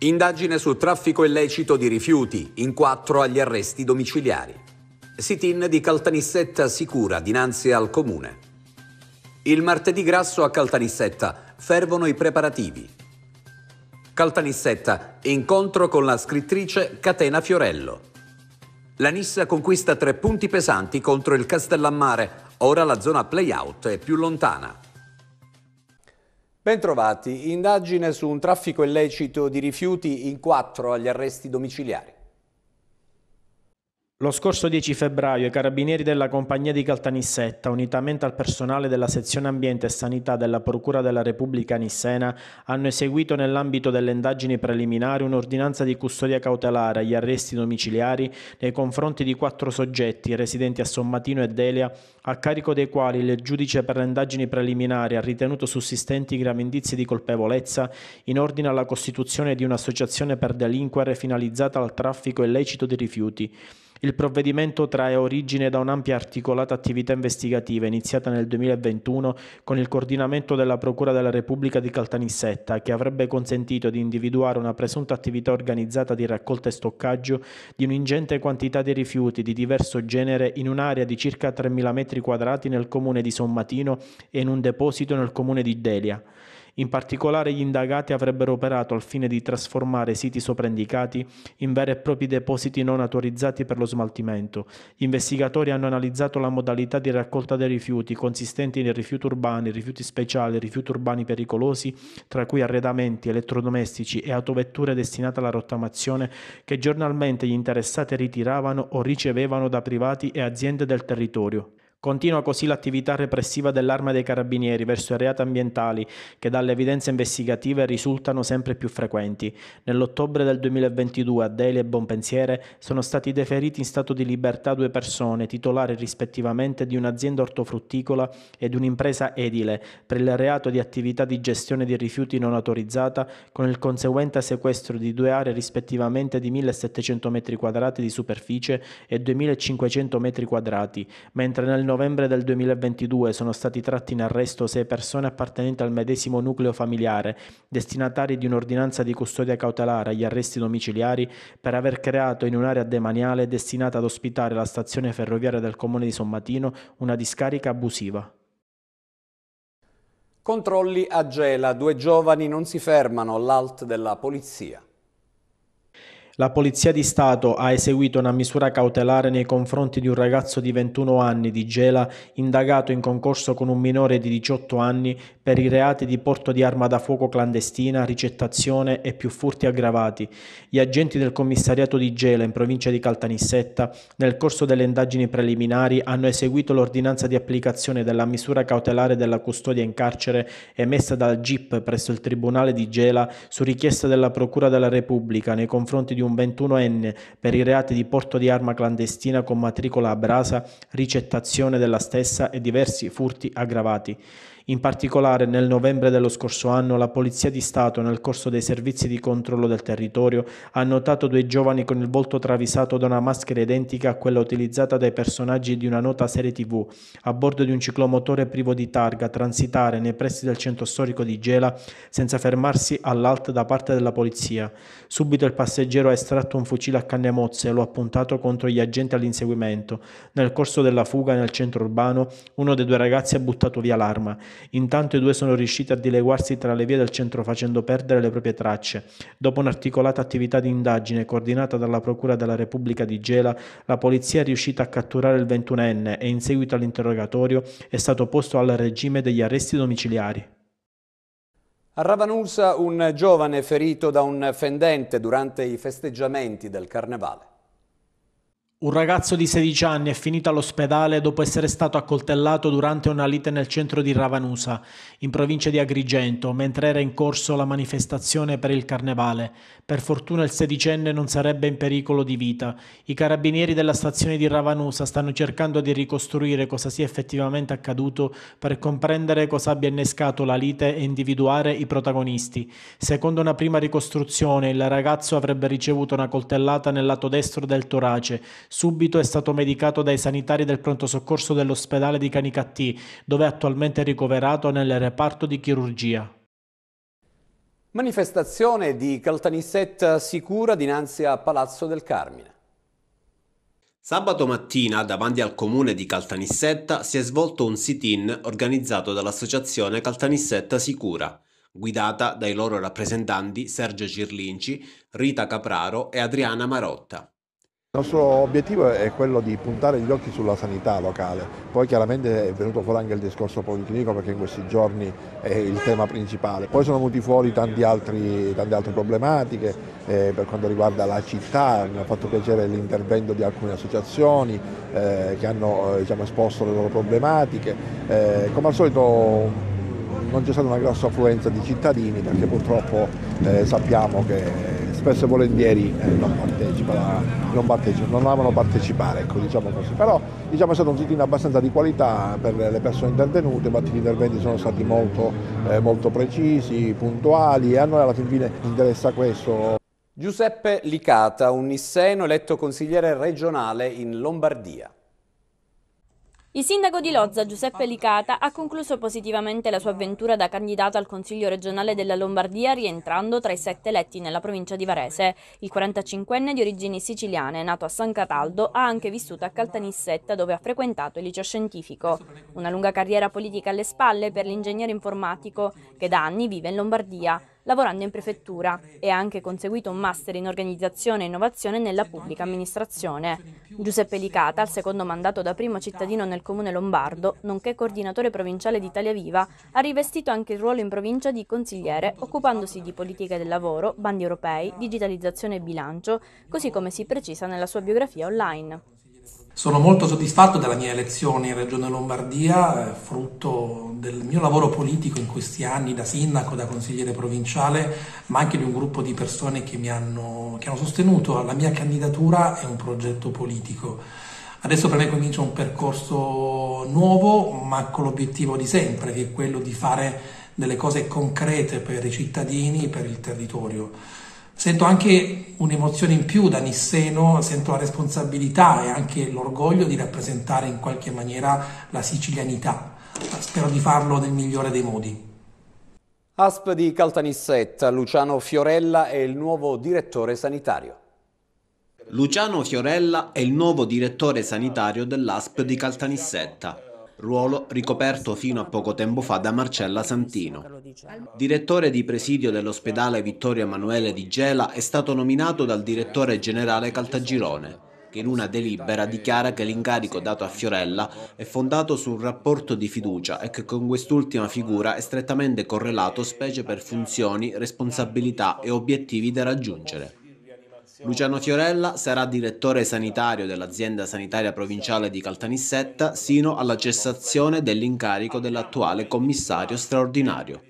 Indagine su traffico illecito di rifiuti, in quattro agli arresti domiciliari. Sit-in di Caltanissetta sicura dinanzi al comune. Il martedì grasso a Caltanissetta fervono i preparativi. Caltanissetta, incontro con la scrittrice Catena Fiorello. La Nissa conquista tre punti pesanti contro il Castellammare, ora la zona play-out è più lontana. Bentrovati, indagine su un traffico illecito di rifiuti in quattro agli arresti domiciliari. Lo scorso 10 febbraio i carabinieri della compagnia di Caltanissetta, unitamente al personale della sezione ambiente e sanità della Procura della Repubblica Nissena, hanno eseguito nell'ambito delle indagini preliminari un'ordinanza di custodia cautelare agli arresti domiciliari nei confronti di quattro soggetti residenti a Sommatino e Delia, a carico dei quali il giudice per le indagini preliminari ha ritenuto sussistenti gravi indizi di colpevolezza in ordine alla costituzione di un'associazione per delinquere finalizzata al traffico illecito di rifiuti. Il provvedimento trae origine da un'ampia articolata attività investigativa iniziata nel 2021 con il coordinamento della Procura della Repubblica di Caltanissetta che avrebbe consentito di individuare una presunta attività organizzata di raccolta e stoccaggio di un'ingente quantità di rifiuti di diverso genere in un'area di circa 3.000 metri quadrati nel comune di Sommatino e in un deposito nel comune di Delia. In particolare gli indagati avrebbero operato al fine di trasformare i siti sopraindicati in veri e propri depositi non autorizzati per lo smaltimento. Gli investigatori hanno analizzato la modalità di raccolta dei rifiuti consistenti in rifiuti urbani, rifiuti speciali, rifiuti urbani pericolosi, tra cui arredamenti, elettrodomestici e autovetture destinate alla rottamazione che giornalmente gli interessati ritiravano o ricevevano da privati e aziende del territorio. Continua così l'attività repressiva dell'arma dei carabinieri verso i reati ambientali che dalle evidenze investigative risultano sempre più frequenti. Nell'ottobre del 2022 a Deli e Bonpensiere sono stati deferiti in stato di libertà due persone titolari rispettivamente di un'azienda ortofrutticola e di un'impresa edile per il reato di attività di gestione di rifiuti non autorizzata con il conseguente sequestro di due aree rispettivamente di 1700 m2 di superficie e 2500 m2, mentre nel novembre del 2022 sono stati tratti in arresto sei persone appartenenti al medesimo nucleo familiare, destinatari di un'ordinanza di custodia cautelare agli arresti domiciliari per aver creato in un'area demaniale destinata ad ospitare la stazione ferroviaria del comune di Sommatino una discarica abusiva. Controlli a Gela, due giovani non si fermano all'alt della polizia. La Polizia di Stato ha eseguito una misura cautelare nei confronti di un ragazzo di 21 anni di Gela indagato in concorso con un minore di 18 anni per i reati di porto di arma da fuoco clandestina, ricettazione e più furti aggravati. Gli agenti del commissariato di Gela in provincia di Caltanissetta nel corso delle indagini preliminari hanno eseguito l'ordinanza di applicazione della misura cautelare della custodia in carcere emessa dal GIP presso il Tribunale di Gela su richiesta della Procura della Repubblica nei confronti di un 21enne per i reati di porto di arma clandestina con matricola a brasa, ricettazione della stessa e diversi furti aggravati. In particolare nel novembre dello scorso anno la Polizia di Stato nel corso dei servizi di controllo del territorio ha notato due giovani con il volto travisato da una maschera identica a quella utilizzata dai personaggi di una nota serie tv a bordo di un ciclomotore privo di targa transitare nei pressi del centro storico di Gela senza fermarsi all'alt da parte della polizia. Subito il passeggero ha estratto un fucile a canne mozze e lo ha puntato contro gli agenti all'inseguimento. Nel corso della fuga nel centro urbano uno dei due ragazzi ha buttato via l'arma. Intanto i due sono riusciti a dileguarsi tra le vie del centro facendo perdere le proprie tracce. Dopo un'articolata attività di indagine coordinata dalla Procura della Repubblica di Gela, la polizia è riuscita a catturare il 21enne e in seguito all'interrogatorio è stato posto al regime degli arresti domiciliari. A Ravanusa un giovane ferito da un fendente durante i festeggiamenti del carnevale. Un ragazzo di 16 anni è finito all'ospedale dopo essere stato accoltellato durante una lite nel centro di Ravanusa, in provincia di Agrigento, mentre era in corso la manifestazione per il carnevale. Per fortuna il sedicenne non sarebbe in pericolo di vita. I carabinieri della stazione di Ravanusa stanno cercando di ricostruire cosa sia effettivamente accaduto per comprendere cosa abbia innescato la lite e individuare i protagonisti. Secondo una prima ricostruzione, il ragazzo avrebbe ricevuto una coltellata nel lato destro del torace Subito è stato medicato dai sanitari del pronto soccorso dell'ospedale di Canicattì, dove è attualmente ricoverato nel reparto di chirurgia. Manifestazione di Caltanissetta sicura dinanzi a Palazzo del Carmine. Sabato mattina, davanti al comune di Caltanissetta, si è svolto un sit-in organizzato dall'associazione Caltanissetta Sicura, guidata dai loro rappresentanti Sergio Cirlinci, Rita Capraro e Adriana Marotta. Il nostro obiettivo è quello di puntare gli occhi sulla sanità locale, poi chiaramente è venuto fuori anche il discorso policlinico perché in questi giorni è il tema principale, poi sono venuti fuori altri, tante altre problematiche eh, per quanto riguarda la città, mi ha fatto piacere l'intervento di alcune associazioni eh, che hanno eh, diciamo, esposto le loro problematiche, eh, come al solito non c'è stata una grossa affluenza di cittadini perché purtroppo eh, sappiamo che spesso e volentieri eh, non, partecipa, non, partecipa, non amano partecipare, ecco, diciamo così. Però diciamo, è stato un sit abbastanza di qualità per le persone intervenute, infatti gli interventi sono stati molto, eh, molto precisi, puntuali e a noi alla fine interessa questo. Giuseppe Licata, un nisseno eletto consigliere regionale in Lombardia. Il sindaco di Lozza, Giuseppe Licata, ha concluso positivamente la sua avventura da candidato al Consiglio regionale della Lombardia rientrando tra i sette eletti nella provincia di Varese. Il 45enne di origini siciliane, nato a San Cataldo, ha anche vissuto a Caltanissetta dove ha frequentato il liceo scientifico. Una lunga carriera politica alle spalle per l'ingegnere informatico che da anni vive in Lombardia lavorando in prefettura e ha anche conseguito un master in organizzazione e innovazione nella pubblica amministrazione. Giuseppe Licata, al secondo mandato da primo cittadino nel comune lombardo, nonché coordinatore provinciale di Italia Viva, ha rivestito anche il ruolo in provincia di consigliere, occupandosi di politiche del lavoro, bandi europei, digitalizzazione e bilancio, così come si precisa nella sua biografia online. Sono molto soddisfatto della mia elezione in Regione Lombardia, eh, frutto del mio lavoro politico in questi anni da sindaco, da consigliere provinciale, ma anche di un gruppo di persone che mi hanno, che hanno sostenuto la mia candidatura e un progetto politico. Adesso per me comincia un percorso nuovo, ma con l'obiettivo di sempre, che è quello di fare delle cose concrete per i cittadini e per il territorio. Sento anche un'emozione in più da Nisseno, sento la responsabilità e anche l'orgoglio di rappresentare in qualche maniera la sicilianità. Spero di farlo nel migliore dei modi. ASP di Caltanissetta, Luciano Fiorella è il nuovo direttore sanitario. Luciano Fiorella è il nuovo direttore sanitario dell'ASP di Caltanissetta ruolo ricoperto fino a poco tempo fa da Marcella Santino. Direttore di presidio dell'ospedale Vittorio Emanuele di Gela è stato nominato dal direttore generale Caltagirone, che in una delibera dichiara che l'incarico dato a Fiorella è fondato su un rapporto di fiducia e che con quest'ultima figura è strettamente correlato specie per funzioni, responsabilità e obiettivi da raggiungere. Luciano Fiorella sarà direttore sanitario dell'azienda sanitaria provinciale di Caltanissetta sino alla cessazione dell'incarico dell'attuale commissario straordinario.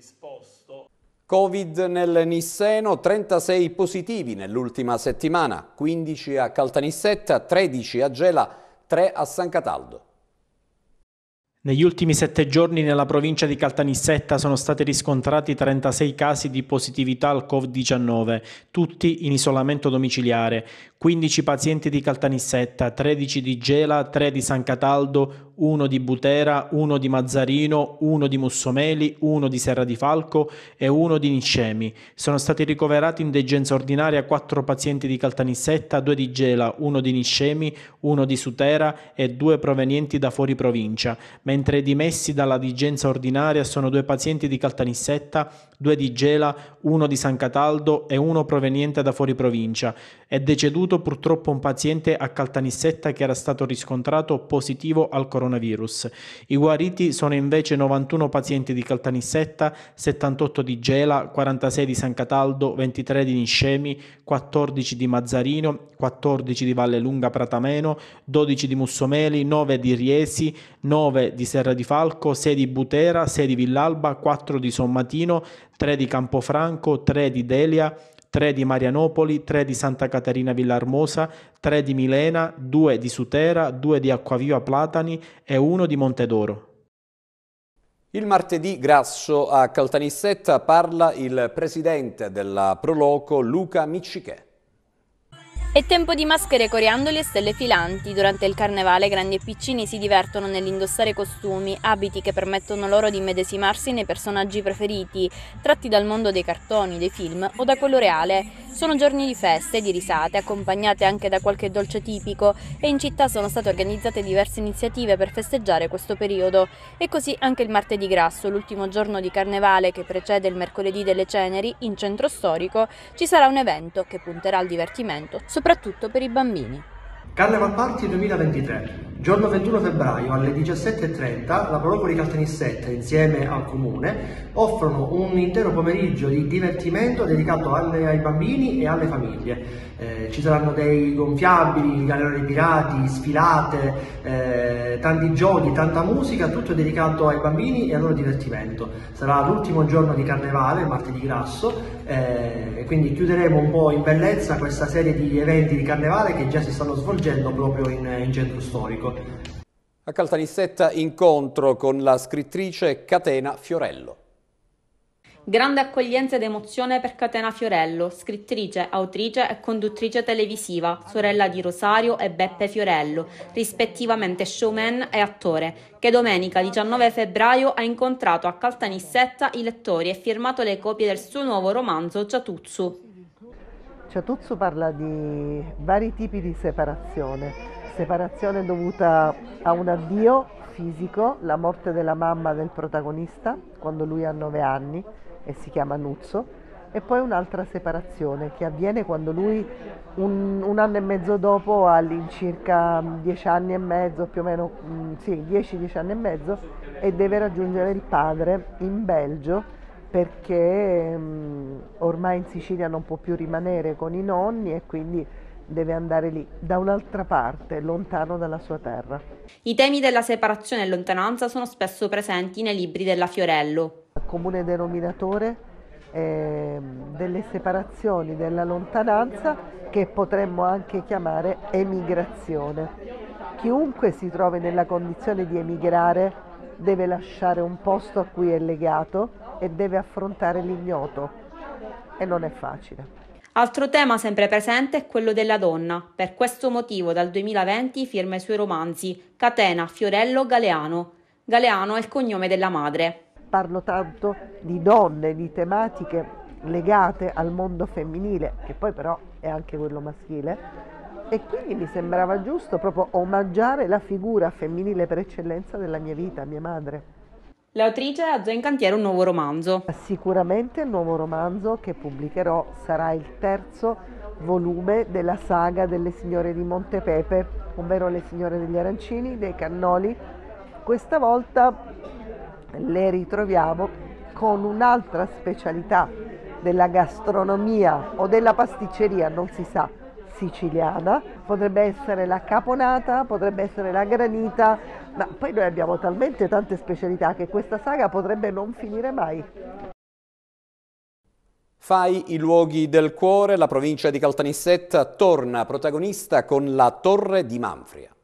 Covid nel Nisseno, 36 positivi nell'ultima settimana, 15 a Caltanissetta, 13 a Gela, 3 a San Cataldo. Negli ultimi sette giorni nella provincia di Caltanissetta sono stati riscontrati 36 casi di positività al Covid-19, tutti in isolamento domiciliare, 15 pazienti di Caltanissetta, 13 di Gela, 3 di San Cataldo, 1 di Butera, 1 di Mazzarino, 1 di Mussomeli, 1 di Serra di Falco e 1 di Niscemi. Sono stati ricoverati in degenza ordinaria 4 pazienti di Caltanissetta, 2 di Gela, 1 di Niscemi, 1 di Sutera e 2 provenienti da fuori provincia, mentre dimessi dalla digenza ordinaria sono 2 pazienti di Caltanissetta, 2 di Gela, 1 di San Cataldo e 1 proveniente da fuori provincia. È deceduto purtroppo un paziente a Caltanissetta che era stato riscontrato positivo al coronavirus. I guariti sono invece 91 pazienti di Caltanissetta, 78 di Gela, 46 di San Cataldo, 23 di Niscemi, 14 di Mazzarino, 14 di Valle Lunga Pratameno, 12 di Mussomeli, 9 di Riesi, 9 di Serra di Falco, 6 di Butera, 6 di Villalba, 4 di Sommatino, 3 di Campofranco, 3 di Delia, 3 di Marianopoli, 3 di Santa Caterina Villarmosa, 3 di Milena, 2 di Sutera, 2 di Acquaviva Platani e 1 di Montedoro. Il martedì grasso a Caltanissetta parla il presidente della Proloco Luca Miccichè. È tempo di maschere coriandoli e stelle filanti. Durante il carnevale grandi e piccini si divertono nell'indossare costumi, abiti che permettono loro di medesimarsi nei personaggi preferiti, tratti dal mondo dei cartoni, dei film o da quello reale. Sono giorni di feste di risate, accompagnate anche da qualche dolce tipico e in città sono state organizzate diverse iniziative per festeggiare questo periodo. E così anche il martedì grasso, l'ultimo giorno di carnevale che precede il mercoledì delle ceneri, in centro storico, ci sarà un evento che punterà al divertimento, soprattutto per i bambini. Carnival Party 2023. Giorno 21 febbraio alle 17.30 la Procura di Caltanissetta insieme al Comune offrono un intero pomeriggio di divertimento dedicato alle, ai bambini e alle famiglie. Eh, ci saranno dei gonfiabili, galera dei pirati, sfilate, eh, tanti giochi, tanta musica, tutto dedicato ai bambini e al loro divertimento. Sarà l'ultimo giorno di carnevale, martedì grasso, eh, quindi chiuderemo un po' in bellezza questa serie di eventi di carnevale che già si stanno svolgendo proprio in, in centro storico. A Caltanissetta incontro con la scrittrice Catena Fiorello. Grande accoglienza ed emozione per Catena Fiorello, scrittrice, autrice e conduttrice televisiva, sorella di Rosario e Beppe Fiorello, rispettivamente showman e attore, che domenica 19 febbraio ha incontrato a Caltanissetta i lettori e firmato le copie del suo nuovo romanzo Ciatuzzu. Ciatuzzu parla di vari tipi di separazione separazione dovuta a un addio fisico, la morte della mamma del protagonista quando lui ha nove anni e si chiama Nuzzo, e poi un'altra separazione che avviene quando lui un, un anno e mezzo dopo, all'incirca dieci anni e mezzo, più o meno, mm, sì, dieci, dieci anni e mezzo, e deve raggiungere il padre in Belgio perché um, ormai in Sicilia non può più rimanere con i nonni e quindi deve andare lì, da un'altra parte, lontano dalla sua terra. I temi della separazione e lontananza sono spesso presenti nei libri della Fiorello. Comune denominatore eh, delle separazioni, della lontananza, che potremmo anche chiamare emigrazione. Chiunque si trovi nella condizione di emigrare deve lasciare un posto a cui è legato e deve affrontare l'ignoto e non è facile. Altro tema sempre presente è quello della donna. Per questo motivo dal 2020 firma i suoi romanzi Catena, Fiorello, Galeano. Galeano è il cognome della madre. Parlo tanto di donne, di tematiche legate al mondo femminile, che poi però è anche quello maschile, e quindi mi sembrava giusto proprio omaggiare la figura femminile per eccellenza della mia vita, mia madre. L'autrice ha già in cantiere un nuovo romanzo. Sicuramente il nuovo romanzo che pubblicherò sarà il terzo volume della saga delle signore di Montepepe, ovvero le signore degli arancini, dei cannoli. Questa volta le ritroviamo con un'altra specialità della gastronomia o della pasticceria, non si sa, siciliana, potrebbe essere la caponata, potrebbe essere la granita, ma poi noi abbiamo talmente tante specialità che questa saga potrebbe non finire mai. Fai i luoghi del cuore, la provincia di Caltanissetta torna protagonista con la Torre di Manfria.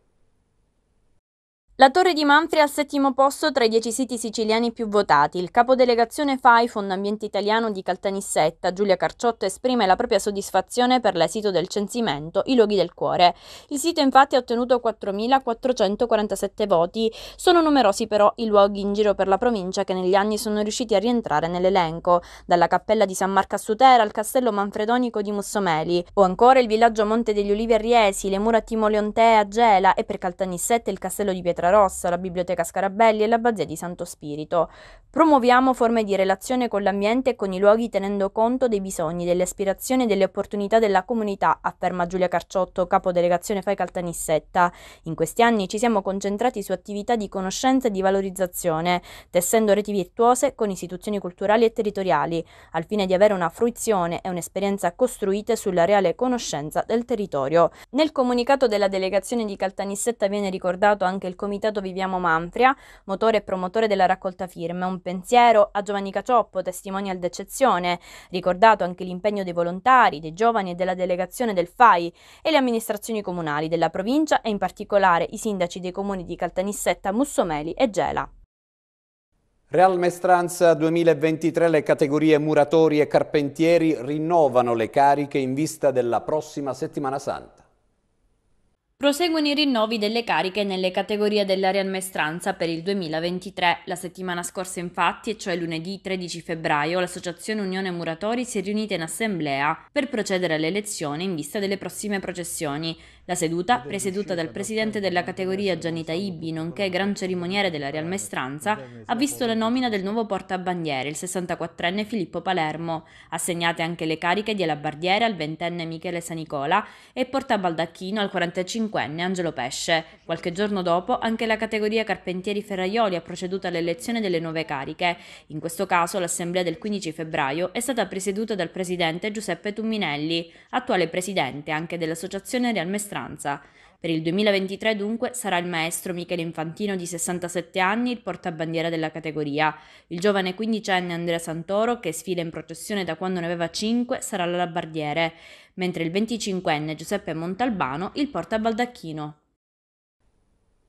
La Torre di Manfri al settimo posto tra i dieci siti siciliani più votati. Il capodelegazione FAI, Fondo Ambiente Italiano di Caltanissetta, Giulia Carciotto, esprime la propria soddisfazione per l'esito del censimento I luoghi del cuore. Il sito infatti ha ottenuto 4.447 voti. Sono numerosi però i luoghi in giro per la provincia che negli anni sono riusciti a rientrare nell'elenco, dalla cappella di San Marco a Sutera al castello manfredonico di Mussomeli, o ancora il villaggio Monte degli Ulivi a Riesi, le mura Timoleontee a Gela e per Caltanissetta il castello di Pietra Rossa, la Biblioteca Scarabelli e l'Abbazia di Santo Spirito. Promuoviamo forme di relazione con l'ambiente e con i luoghi tenendo conto dei bisogni, delle aspirazioni e delle opportunità della comunità, afferma Giulia Carciotto, capodelegazione Fai Caltanissetta. In questi anni ci siamo concentrati su attività di conoscenza e di valorizzazione, tessendo reti virtuose con istituzioni culturali e territoriali, al fine di avere una fruizione e un'esperienza costruite sulla reale conoscenza del territorio. Nel comunicato della delegazione di Caltanissetta viene ricordato anche il comitato Comitato Viviamo Manfria, motore e promotore della raccolta firme, un pensiero a Giovanni Cacioppo, testimonial d'eccezione, ricordato anche l'impegno dei volontari, dei giovani e della delegazione del FAI e le amministrazioni comunali della provincia e in particolare i sindaci dei comuni di Caltanissetta, Mussomeli e Gela. Real Mestranza 2023 le categorie muratori e carpentieri rinnovano le cariche in vista della prossima settimana santa. Proseguono i rinnovi delle cariche nelle categorie della riammestranza per il 2023. La settimana scorsa infatti, e cioè lunedì 13 febbraio, l'Associazione Unione Muratori si è riunita in assemblea per procedere alle elezioni in vista delle prossime processioni. La seduta, presieduta dal presidente della categoria Gianni Taibbi, nonché gran cerimoniere della riammestranza, ha visto la nomina del nuovo portabandiere, il 64enne Filippo Palermo. Assegnate anche le cariche di alabardiere al ventenne Michele Sanicola e portabaldacchino al 45 25enne Angelo Pesce. Qualche giorno dopo anche la categoria Carpentieri Ferraioli ha proceduto all'elezione delle nuove cariche. In questo caso l'assemblea del 15 febbraio è stata presieduta dal presidente Giuseppe Tumminelli, attuale presidente anche dell'associazione Real Mestranza. Per il 2023 dunque sarà il maestro Michele Infantino di 67 anni il portabandiera della categoria. Il giovane quindicenne Andrea Santoro, che sfida in processione da quando ne aveva 5, sarà l'alabardiere, mentre il 25enne Giuseppe Montalbano il portabaldacchino.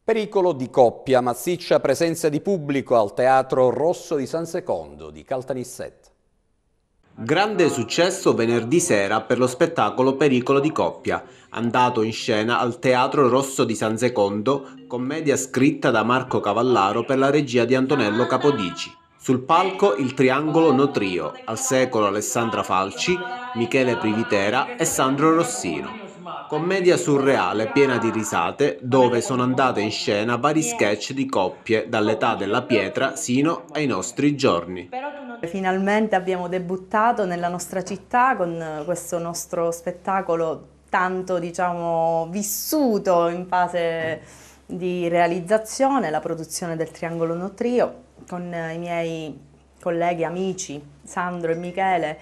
Pericolo di coppia, massiccia presenza di pubblico al Teatro Rosso di San Secondo di Caltanissetta. Grande successo venerdì sera per lo spettacolo Pericolo di coppia, andato in scena al Teatro Rosso di San Secondo, commedia scritta da Marco Cavallaro per la regia di Antonello Capodici. Sul palco il triangolo No Trio, al secolo Alessandra Falci, Michele Privitera e Sandro Rossino. Commedia surreale piena di risate dove sono andate in scena vari sketch di coppie dall'età della pietra sino ai nostri giorni. Finalmente abbiamo debuttato nella nostra città con questo nostro spettacolo tanto diciamo, vissuto in fase di realizzazione, la produzione del Triangolo Notrio con i miei colleghi, amici Sandro e Michele.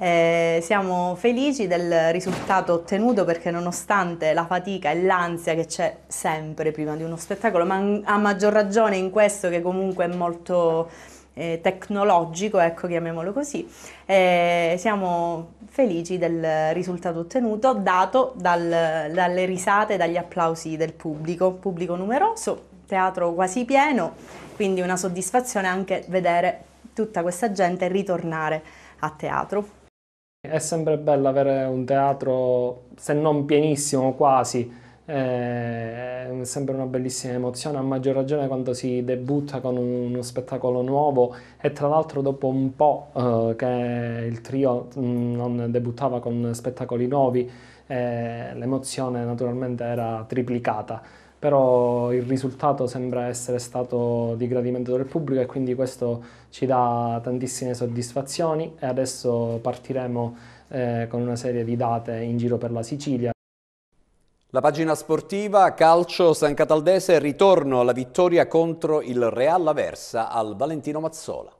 Eh, siamo felici del risultato ottenuto perché nonostante la fatica e l'ansia che c'è sempre prima di uno spettacolo, ma a maggior ragione in questo che comunque è molto eh, tecnologico, ecco chiamiamolo così, eh, siamo felici del risultato ottenuto dato dal, dalle risate e dagli applausi del pubblico, pubblico numeroso, teatro quasi pieno, quindi una soddisfazione anche vedere tutta questa gente ritornare a teatro. È sempre bello avere un teatro, se non pienissimo quasi, è sempre una bellissima emozione, a maggior ragione quando si debutta con uno spettacolo nuovo. E tra l'altro dopo un po' eh, che il trio mm, non debuttava con spettacoli nuovi, eh, l'emozione naturalmente era triplicata, però il risultato sembra essere stato di gradimento del pubblico e quindi questo ci dà tantissime soddisfazioni e adesso partiremo eh, con una serie di date in giro per la Sicilia. La pagina sportiva Calcio San Cataldese ritorno alla vittoria contro il Real Aversa al Valentino Mazzola.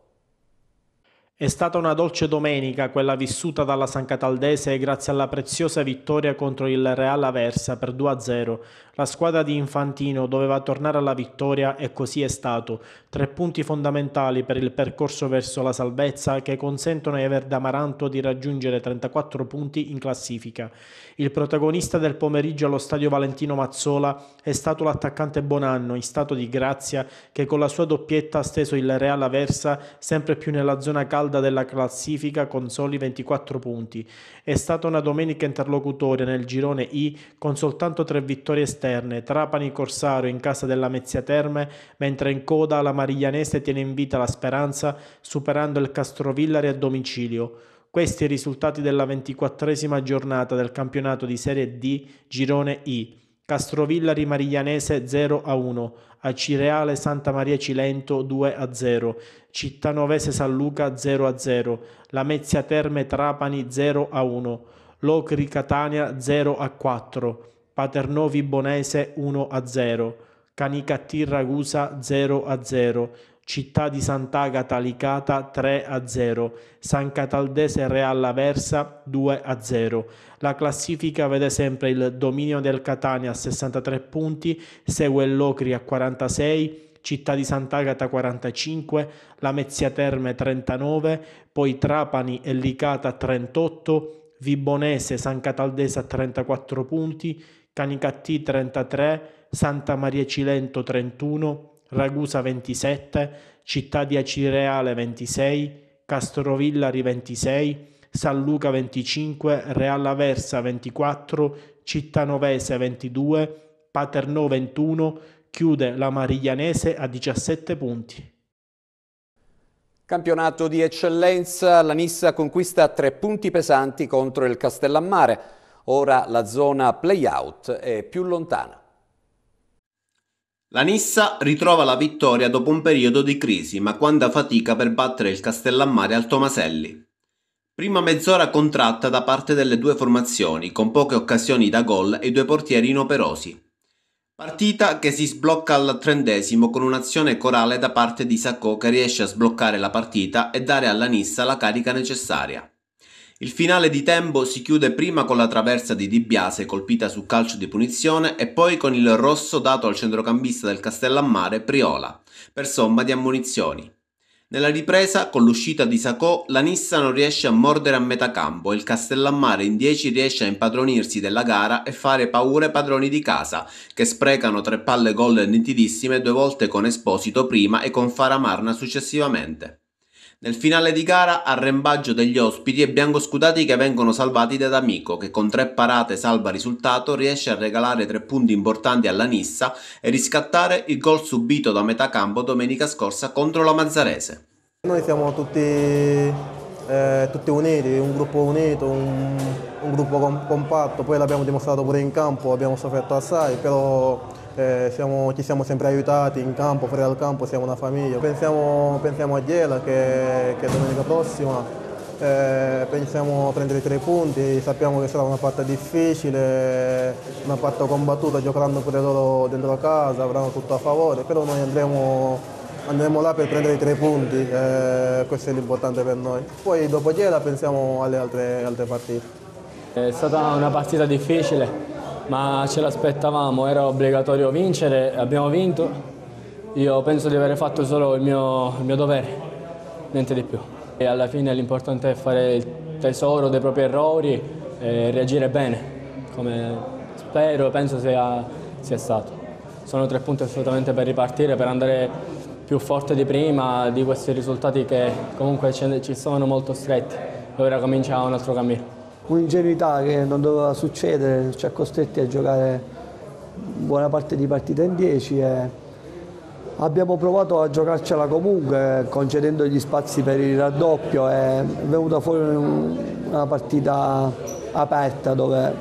È stata una dolce domenica quella vissuta dalla San Cataldese grazie alla preziosa vittoria contro il Real Aversa per 2-0. La squadra di Infantino doveva tornare alla vittoria e così è stato. Tre punti fondamentali per il percorso verso la salvezza che consentono ai Verdamaranto di raggiungere 34 punti in classifica. Il protagonista del pomeriggio allo stadio Valentino Mazzola è stato l'attaccante Bonanno in stato di grazia che con la sua doppietta ha steso il Real Aversa sempre più nella zona calda della classifica con soli 24 punti. È stata una domenica interlocutoria nel girone I con soltanto tre vittorie esterne, Trapani Corsaro in casa della Mezzia Terme, mentre in coda la Mariglianese tiene in vita la speranza superando il Castrovillari a domicilio. Questi i risultati della ventiquattresima giornata del campionato di Serie D Girone I. Castrovillari Mariglianese 0 a 1, Acireale Santa Maria Cilento 2 a 0, Cittanovese San Luca 0 a 0, Lamezia Terme Trapani 0 a 1, Locri Catania 0 a 4, Paternovi Bonese 1 a 0, Canicattì Ragusa 0 a 0, Città di Sant'Agata Licata 3 a 0, San Cataldese Real Aversa 2 a 0. La classifica vede sempre il dominio del Catania a 63 punti, segue Locri a 46, Città di Sant'Agata 45, la Mezzia Terme 39, poi Trapani e Licata 38, Vibonese San Cataldese a 34 punti, Canicattì 33, Santa Maria Cilento 31, Ragusa 27, Città di Acireale 26, Castrovillari 26, San Luca 25, Real Aversa 24, Cittanovese 22, Paternò 21, chiude la Mariglianese a 17 punti. Campionato di eccellenza, la Nissa conquista tre punti pesanti contro il Castellammare. Ora la zona play-out è più lontana. La Nissa ritrova la vittoria dopo un periodo di crisi, ma quanta fatica per battere il Castellammare al Tomaselli. Prima mezz'ora contratta da parte delle due formazioni, con poche occasioni da gol e due portieri inoperosi. Partita che si sblocca al trentesimo con un'azione corale da parte di Sacco che riesce a sbloccare la partita e dare alla Nissa la carica necessaria. Il finale di tempo si chiude prima con la traversa di Di Biase colpita su calcio di punizione e poi con il rosso dato al centrocampista del Castellammare Priola, per somma di ammonizioni. Nella ripresa, con l'uscita di Sacò, la Nissa non riesce a mordere a metà campo e il Castellammare in 10 riesce a impadronirsi della gara e fare paure padroni di casa, che sprecano tre palle gol nitidissime due volte con Esposito prima e con Faramarna successivamente. Nel finale di gara, arrembaggio degli ospiti e biancoscudati che vengono salvati da D'Amico, che con tre parate salva risultato riesce a regalare tre punti importanti alla Nissa e riscattare il gol subito da metà campo domenica scorsa contro la Mazzarese. Noi siamo tutti, eh, tutti uniti, un gruppo unito, un, un gruppo com compatto, poi l'abbiamo dimostrato pure in campo, abbiamo sofferto assai, però eh, siamo, ci siamo sempre aiutati in campo, fuori dal campo, siamo una famiglia. Pensiamo, pensiamo a Gela che, che domenica prossima eh, pensiamo a prendere tre punti, sappiamo che sarà una partita difficile, una partita combattuta giocando pure loro dentro casa, avranno tutto a favore, però noi andremo andremo là per prendere i tre punti, eh, questo è l'importante per noi. Poi dopo Gela pensiamo alle altre, altre partite. È stata una partita difficile, ma ce l'aspettavamo, era obbligatorio vincere, abbiamo vinto. Io penso di aver fatto solo il mio, il mio dovere, niente di più. E alla fine l'importante è fare il tesoro dei propri errori e reagire bene, come spero e penso sia, sia stato. Sono tre punti assolutamente per ripartire, per andare più forte di prima, di questi risultati che comunque ci sono molto stretti. Ora comincia un altro cammino. Un'ingenuità che non doveva succedere, ci ha costretti a giocare buona parte di partita in 10 e abbiamo provato a giocarcela comunque concedendo gli spazi per il raddoppio. È venuta fuori una partita aperta dove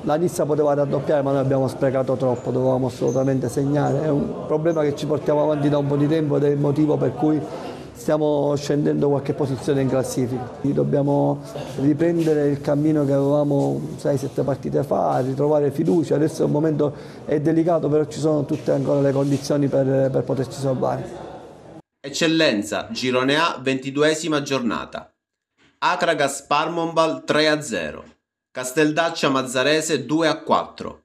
la Nizza poteva raddoppiare ma noi abbiamo sprecato troppo, dovevamo assolutamente segnare, è un problema che ci portiamo avanti da un po' di tempo ed è il motivo per cui stiamo scendendo qualche posizione in classifica. Dobbiamo riprendere il cammino che avevamo 6-7 partite fa, ritrovare fiducia, adesso un momento è delicato però ci sono tutte ancora le condizioni per, per poterci salvare. Eccellenza, Girone A, 22esima giornata. Acragas Parmonbal 3-0. Casteldaccia Mazzarese 2 a 4,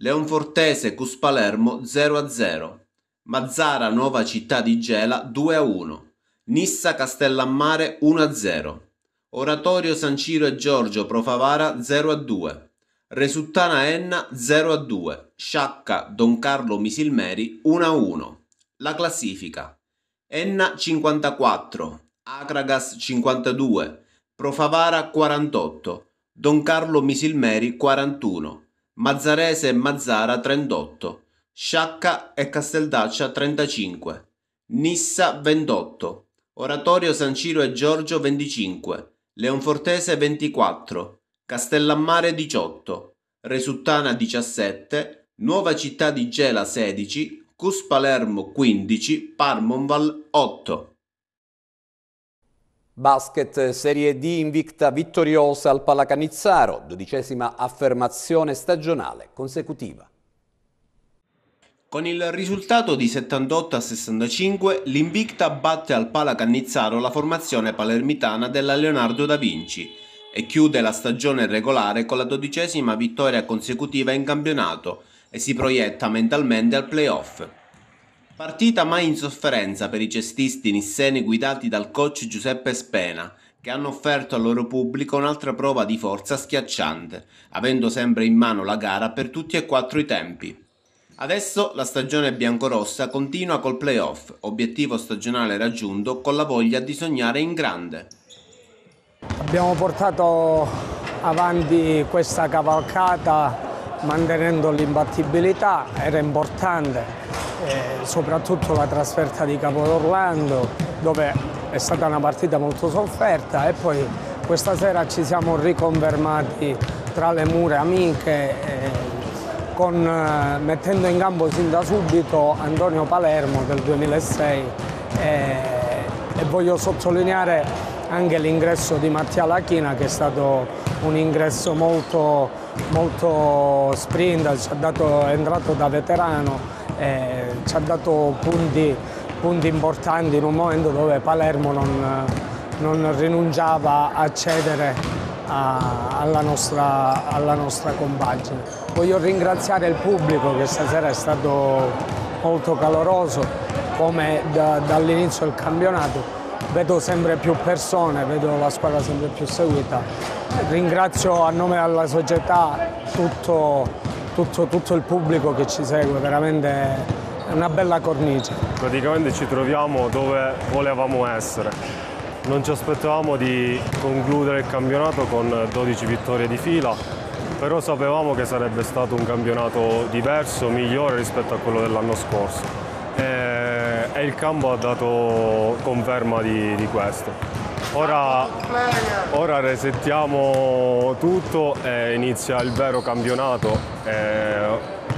Leonfortese Cuspalermo 0 a 0, Mazzara Nuova Città di Gela 2 a 1, Nissa Castellammare 1 a 0, Oratorio San Ciro e Giorgio Profavara 0 a 2, Resuttana Enna 0 a 2, Sciacca Don Carlo Misilmeri 1 a 1. La classifica. Enna 54, Acragas 52, Profavara 48, Don Carlo Misilmeri 41, Mazzarese e Mazzara 38, Sciacca e Casteldaccia 35, Nissa 28, Oratorio San Ciro e Giorgio 25, Leonfortese 24, Castellammare 18, Resuttana 17, Nuova Città di Gela 16, Cus Palermo 15, Parmonval 8. Basket Serie D invicta vittoriosa al Palacanizzaro, dodicesima affermazione stagionale consecutiva. Con il risultato di 78 a 65, l'Invicta batte al Palacannizzaro la formazione palermitana della Leonardo da Vinci e chiude la stagione regolare con la dodicesima vittoria consecutiva in campionato e si proietta mentalmente al playoff. Partita mai in sofferenza per i cestisti nisseni guidati dal coach Giuseppe Spena, che hanno offerto al loro pubblico un'altra prova di forza schiacciante, avendo sempre in mano la gara per tutti e quattro i tempi. Adesso la stagione biancorossa continua col playoff, obiettivo stagionale raggiunto con la voglia di sognare in grande. Abbiamo portato avanti questa cavalcata mantenendo l'imbattibilità, era importante, eh, soprattutto la trasferta di Capodorlando dove è stata una partita molto sofferta e poi questa sera ci siamo riconfermati tra le mura amiche eh, con, eh, mettendo in campo sin da subito Antonio Palermo del 2006 eh, e voglio sottolineare anche l'ingresso di Mattia Lachina che è stato un ingresso molto, molto sprint, dato, è entrato da veterano, eh, ci ha dato punti, punti, importanti in un momento dove Palermo non, non rinunciava a cedere a, alla, nostra, alla nostra compagine. Voglio ringraziare il pubblico che stasera è stato molto caloroso come da, dall'inizio del campionato vedo sempre più persone, vedo la squadra sempre più seguita. Ringrazio a nome della società tutto, tutto, tutto il pubblico che ci segue, veramente è una bella cornice. Praticamente ci troviamo dove volevamo essere. Non ci aspettavamo di concludere il campionato con 12 vittorie di fila, però sapevamo che sarebbe stato un campionato diverso, migliore rispetto a quello dell'anno scorso e, e, il campo ha dato conferma di, di questo. Ora, ora, resettiamo tutto e inizia il vero campionato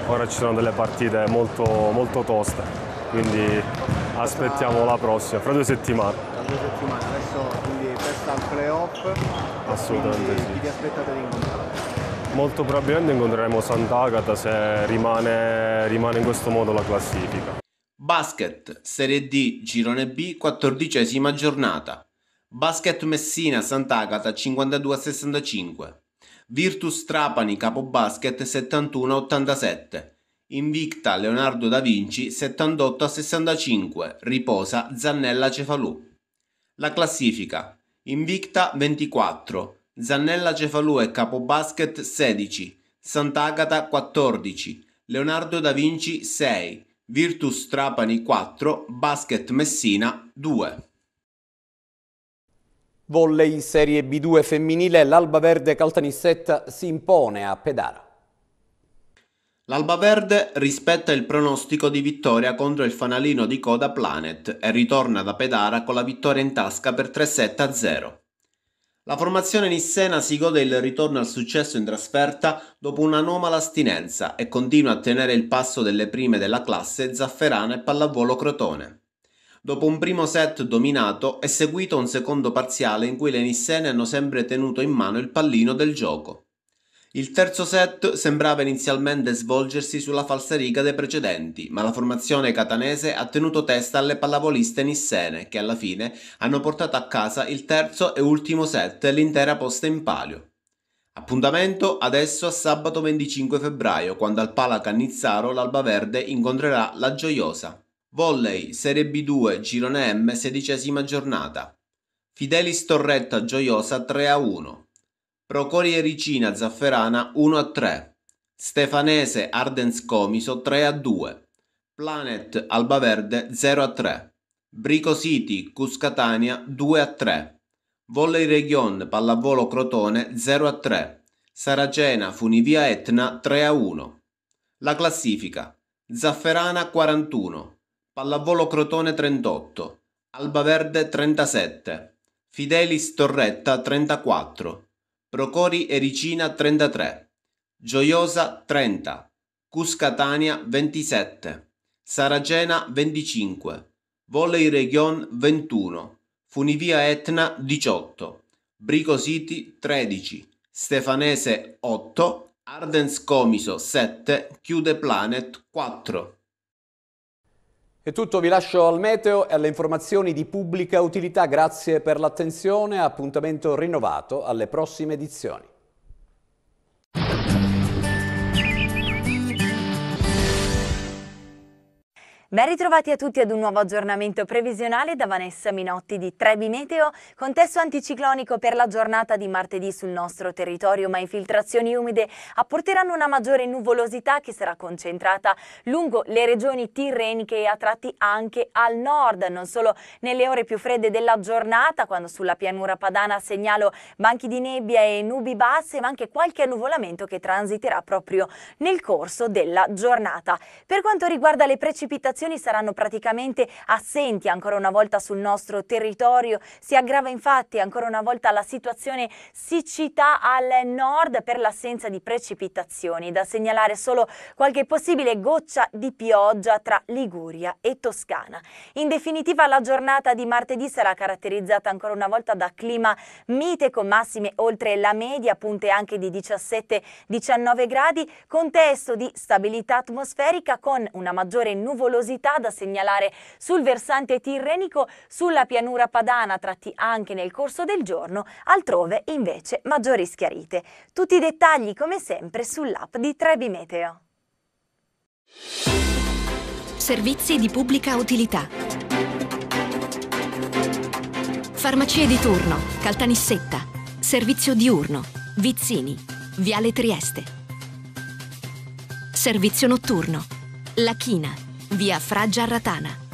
ora ci sono delle partite molto, molto toste, quindi aspettiamo la prossima, fra due settimane. Due settimane, adesso quindi testa al playoff. Assolutamente sì. Chi vi aspettate di incontrare? Molto probabilmente incontreremo Sant'Agata se rimane, rimane in questo modo la classifica. Basket, Serie D, Girone B, quattordicesima giornata. Basket Messina, Sant'Agata 52 a 65. Virtus Trapani, Capobasket 71 a 87. Invicta Leonardo da Vinci 78 a 65. Riposa Zannella Cefalù. La classifica. Invicta 24. Zannella Cefalù e Capobasket 16. Sant'Agata 14. Leonardo da Vinci 6. Virtus Trapani 4, Basket Messina 2. Volley Serie B2 femminile, l'Alba Verde Caltanissetta si impone a Pedara. L'Alba Verde rispetta il pronostico di vittoria contro il fanalino di coda Planet e ritorna da Pedara con la vittoria in tasca per 3-7 0. La formazione nissena si gode il ritorno al successo in trasferta dopo un'anomala astinenza e continua a tenere il passo delle prime della classe Zafferana e Pallavolo Crotone. Dopo un primo set dominato è seguito un secondo parziale in cui le nissene hanno sempre tenuto in mano il pallino del gioco. Il terzo set sembrava inizialmente svolgersi sulla falsariga dei precedenti, ma la formazione catanese ha tenuto testa alle pallavoliste nissene, che alla fine hanno portato a casa il terzo e ultimo set e l'intera posta in palio. Appuntamento adesso a sabato 25 febbraio, quando al Pala Cannizzaro l'Alba Verde incontrerà la Gioiosa. Volley, Serie B2, Girone M, sedicesima giornata. Fidelis Torretta Gioiosa 3 a 1. Procori Ericina Zafferana 1 a 3. Stefanese Ardens Comiso 3 a 2. Planet Albaverde 0 a 3. Brico City Cuscatania 2 a 3. Volley Region Pallavolo Crotone 0 a 3. Saracena Funivia Etna 3 a 1. La classifica. Zafferana 41. Pallavolo Crotone 38. Albaverde 37. Fidelis Torretta 34. Procori Ericina 33, Gioiosa 30, Cuscatania 27, Saragena 25, Volley Region 21, Funivia Etna 18, Brico City 13, Stefanese 8, Ardens Comiso 7, Chiude Planet 4. È tutto, vi lascio al meteo e alle informazioni di pubblica utilità. Grazie per l'attenzione, appuntamento rinnovato alle prossime edizioni. Ben ritrovati a tutti ad un nuovo aggiornamento previsionale da Vanessa Minotti di Trebi Meteo, contesto anticiclonico per la giornata di martedì sul nostro territorio, ma infiltrazioni umide apporteranno una maggiore nuvolosità che sarà concentrata lungo le regioni tirreniche e a tratti anche al nord, non solo nelle ore più fredde della giornata, quando sulla pianura padana segnalo banchi di nebbia e nubi basse, ma anche qualche annuvolamento che transiterà proprio nel corso della giornata. Per quanto riguarda le precipitazioni, saranno praticamente assenti ancora una volta sul nostro territorio. Si aggrava infatti ancora una volta la situazione siccità al nord per l'assenza di precipitazioni. Da segnalare solo qualche possibile goccia di pioggia tra Liguria e Toscana. In definitiva la giornata di martedì sarà caratterizzata ancora una volta da clima mite con massime oltre la media, punte anche di 17-19 gradi, contesto di stabilità atmosferica con una maggiore nuvolosità nuvolosità da segnalare sul versante tirrenico, sulla pianura padana tratti anche nel corso del giorno, altrove invece maggiori schiarite. Tutti i dettagli come sempre sull'app di Trebi Meteo. Servizi di pubblica utilità. Farmacie di turno, Caltanissetta, servizio diurno, Vizzini, Viale Trieste. Servizio notturno, La China, via Fraggia Ratana.